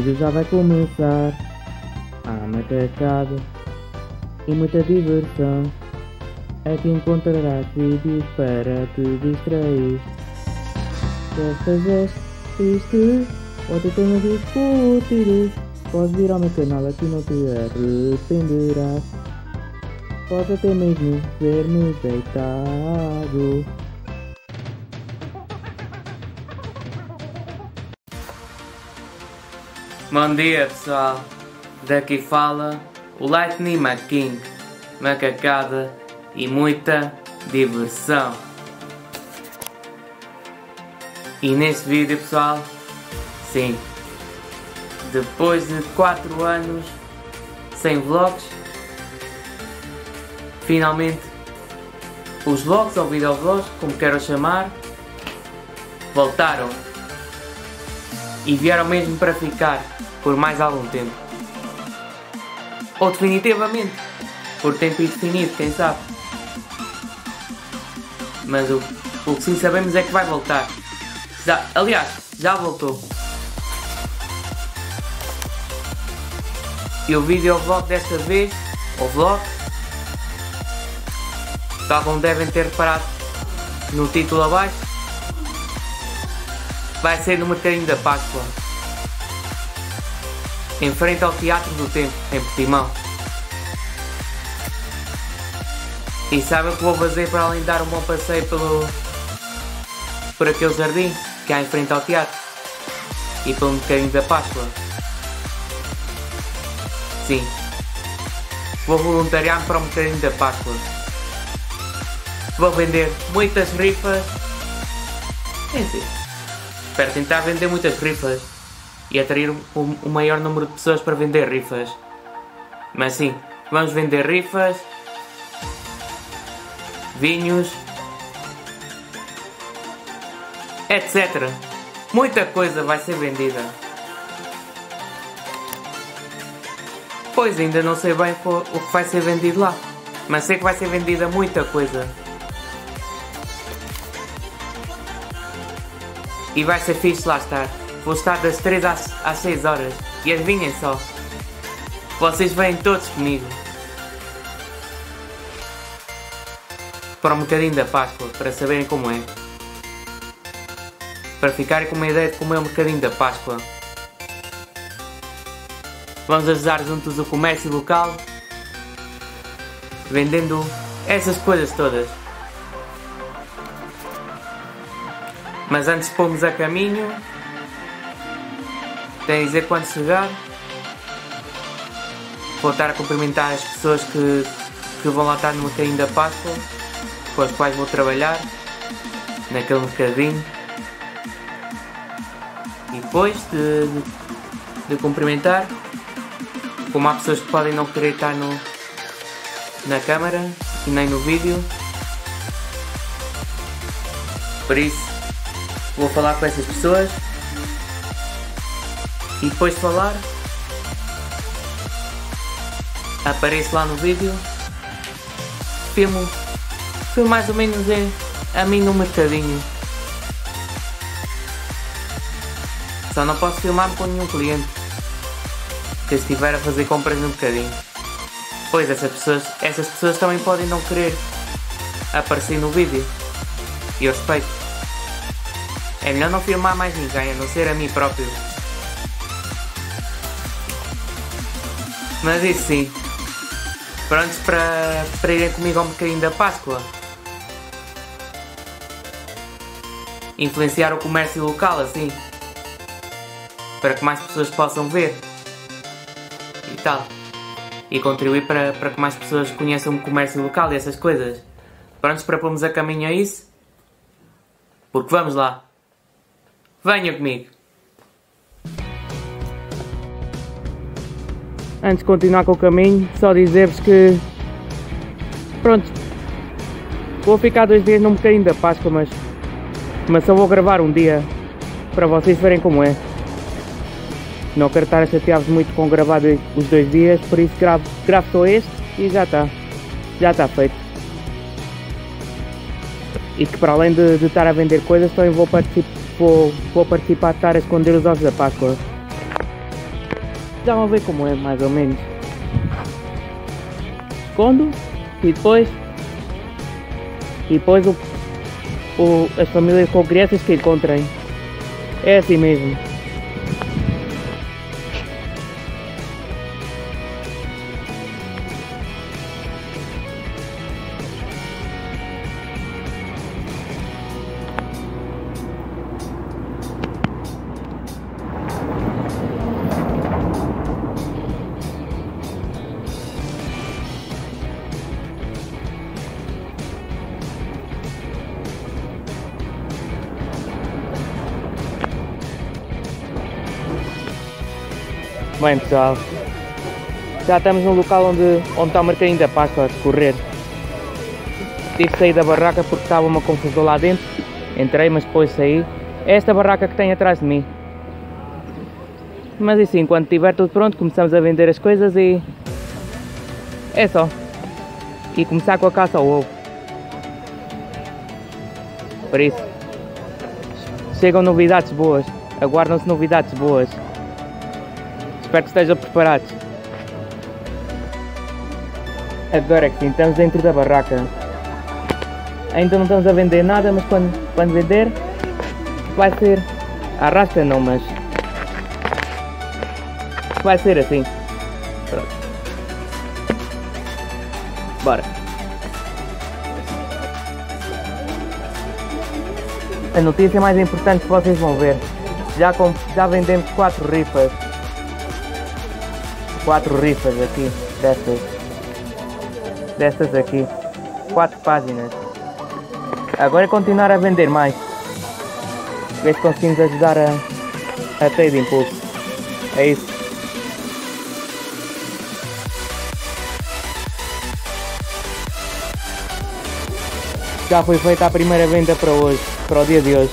Vídeo já vai começar. Há macacada e muita diversão. Aqui encontrarás vídeos para te distrair. Desta vez isto ou te tenho discutido. Podes vir ao meu canal aqui não te arrependerás. Podes até mesmo ver-me deitado. Bom dia pessoal, daqui fala o Lightning McKing, macacada e muita diversão. E neste vídeo pessoal, sim, depois de 4 anos sem vlogs, finalmente os vlogs ou videovlogs, como quero chamar, voltaram e vieram mesmo para ficar por mais algum tempo. Ou definitivamente, por tempo indefinido, quem sabe. Mas o, o que sim sabemos é que vai voltar. Já, aliás, já voltou. E o videovlog desta vez, o vlog, tal como devem ter reparado no título abaixo, vai ser no Mercadinho da Páscoa em frente ao Teatro do Tempo, em Portimão. E sabem o que vou fazer para além de dar um bom passeio pelo, por aquele jardim que há em frente ao teatro e pelo mercadinho da Páscoa? Sim, vou voluntariar-me para o mercadinho da Páscoa. Vou vender muitas rifas. Enfim, espero tentar vender muitas rifas e atrair o, o maior número de pessoas para vender rifas. Mas sim, vamos vender rifas, vinhos, etc. Muita coisa vai ser vendida. Pois ainda não sei bem o que vai ser vendido lá, mas sei que vai ser vendida muita coisa. E vai ser fixe lá estar. Vou estar das 3 às, às 6 horas. E adivinhem só. Vocês vêm todos comigo. Para um bocadinho da Páscoa, para saberem como é. Para ficarem com uma ideia de como é um bocadinho da Páscoa. Vamos ajudar juntos o comércio local. Vendendo essas coisas todas. Mas antes de pomos a caminho, tem a dizer quando chegar. Vou estar a cumprimentar as pessoas que, que vão lá estar no mercadinho da Páscoa, com as quais vou trabalhar, naquele mercadinho. E depois de, de, de cumprimentar, como há pessoas que podem não querer estar no, na câmara e nem no vídeo, por isso vou falar com essas pessoas e depois de falar apareço lá no vídeo. Filmo filmo mais ou menos é a mim no mercadinho. Só não posso filmar com nenhum cliente que estiver a fazer compras no mercadinho. Pois essas pessoas, essas pessoas também podem não querer aparecer no vídeo. E eu respeito. É melhor não filmar mais ninguém a não ser a mim próprio Mas isso sim. Prontos para, para irem comigo ao bocadinho da Páscoa? Influenciar o comércio local assim. Para que mais pessoas possam ver. E tal. E contribuir para, para que mais pessoas conheçam o comércio local e essas coisas. Prontos para pormos a caminho a isso? Porque vamos lá. Venha comigo. Antes de continuar com o caminho, só dizer-vos que pronto, vou ficar dois dias num bocadinho da Páscoa, mas, mas só vou gravar um dia para vocês verem como é. Não quero estar a chatear-vos muito com gravar os dois dias, por isso gravo, gravo só este e já está. Já está feito. E que para além de, de estar a vender coisas, também vou, particip, vou, vou participar de estar a esconder os ovos da Páscoa. Vão ver como é, mais ou menos. Escondo e depois. E depois o, o, as famílias com crianças que encontrem. É assim mesmo. Bem pessoal, já estamos no local onde, onde está o mercadinho da Páscoa a decorrer. Tive que sair da barraca porque estava uma confusão lá dentro. Entrei, mas depois saí. É esta barraca que tem atrás de mim. Mas assim, quando estiver tudo pronto, começamos a vender as coisas e. É só. E começar com a caça ao ovo. Por isso, chegam novidades boas. Aguardam-se novidades boas. Espero que estejam preparados. Agora que estamos dentro da barraca. Ainda não estamos a vender nada, mas quando, quando vender vai ser. Arrasta não, mas. Vai ser assim. Pronto. Bora. A notícia mais importante que vocês vão ver. Já, com, já vendemos 4 rifas. 4 rifas aqui, destas. Destas aqui. 4 páginas. Agora é continuar a vender mais. Ver se conseguimos ajudar a, a Trade Impulse. É isso. Já foi feita a primeira venda para hoje, para o dia de hoje.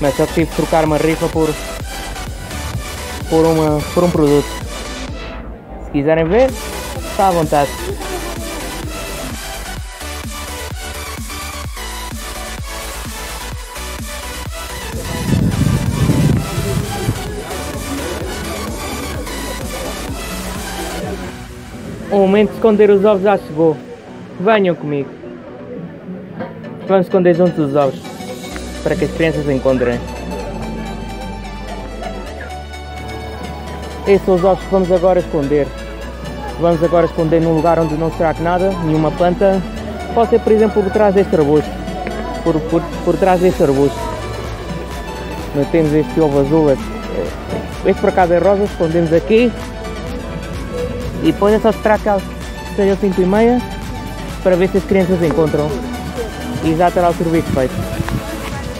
Mas só tive que trocar uma rifa por, por, uma, por um produto. Se quiserem ver, está à vontade. O momento de esconder os ovos já chegou. Venham comigo. Vamos esconder juntos os ovos para que as crianças encontrem. Esses são os ovos que vamos agora esconder. Vamos agora esconder num lugar onde não será que nada, nenhuma planta. Pode ser, por exemplo, por trás deste arbusto. Por, por, por trás deste arbusto. Nós temos este ovo azul. Este por acaso é rosa, escondemos aqui. E depois é só esperar que seja 5 e meia para ver se as crianças encontram. E já terá o serviço feito.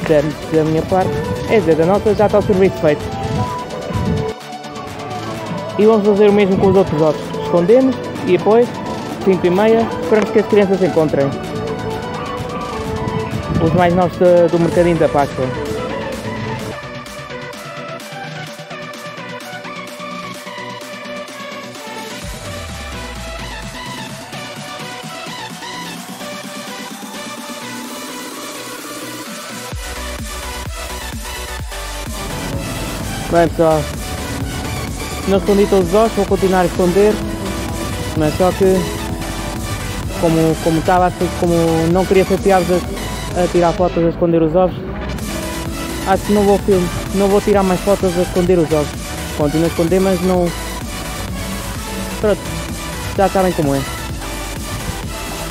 Da, da minha parte, é dizer, da nossa já está o serviço feito. E vamos fazer o mesmo com os outros ovos. Escondemos e depois, 5 e meia, esperamos que as crianças encontrem. Os mais novos do, do mercadinho da Páscoa. Bem pessoal, não escondi todos os ovos, vou continuar a esconder, mas só que como, como estava como não queria ser piados a, a, tirar fotos a esconder os ovos, acho que não vou filme, não vou tirar mais fotos a esconder os ovos. Continuo a esconder mas não. Pronto, já sabem como é.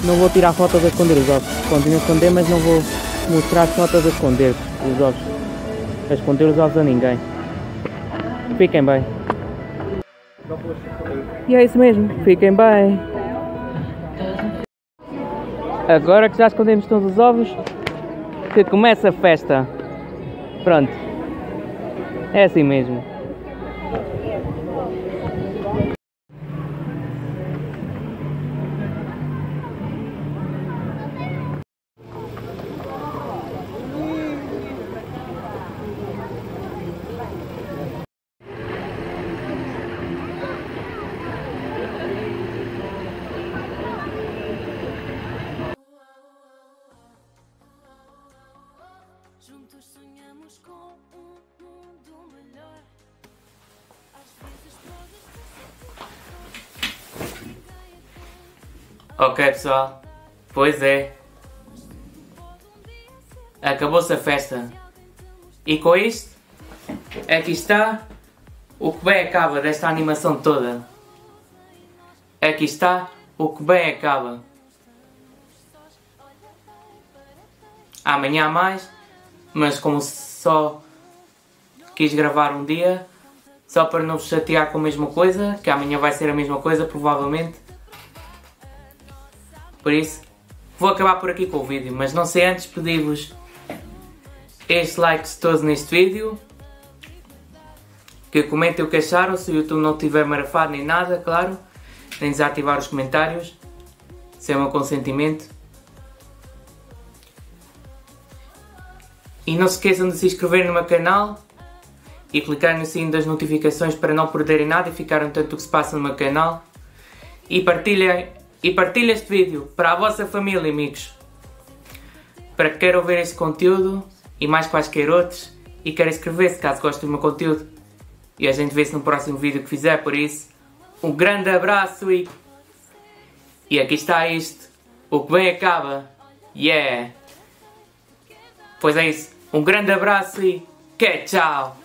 Não vou tirar fotos a esconder os ovos. Continuo a esconder mas não vou mostrar fotos a esconder os ovos. A esconder os ovos a ninguém. Fiquem bem. E é isso mesmo, fiquem bem. Agora que já escondemos todos os ovos, que começa a festa. Pronto. É assim mesmo. Sonhamos com um mundo melhor. Ok pessoal, pois é. Acabou-se a festa. E com isto, aqui está o que bem acaba desta animação toda. Aqui está o que bem acaba. Amanhã há mais, mas como só quis gravar um dia, só para não vos chatear com a mesma coisa, que amanhã vai ser a mesma coisa, provavelmente. Por isso, vou acabar por aqui com o vídeo, mas não sei antes pedir-vos este likes todos neste vídeo, que comentem o que acharam, se o YouTube não tiver marafado nem nada, claro, nem desativar os comentários, sem o meu consentimento. E não se esqueçam de se inscrever no meu canal e clicar no sininho das notificações para não perderem nada e ficarem tanto o que se passa no meu canal. E partilhem, e partilhem este vídeo para a vossa família, amigos. Para que queiram ver este conteúdo e mais quaisquer outros e queiram inscrever-se caso gostem do meu conteúdo. E a gente vê-se no próximo vídeo que fizer, por isso, um grande abraço e... E aqui está isto. O que bem acaba. Yeah! Pois é isso. Um grande abraço e que tchau!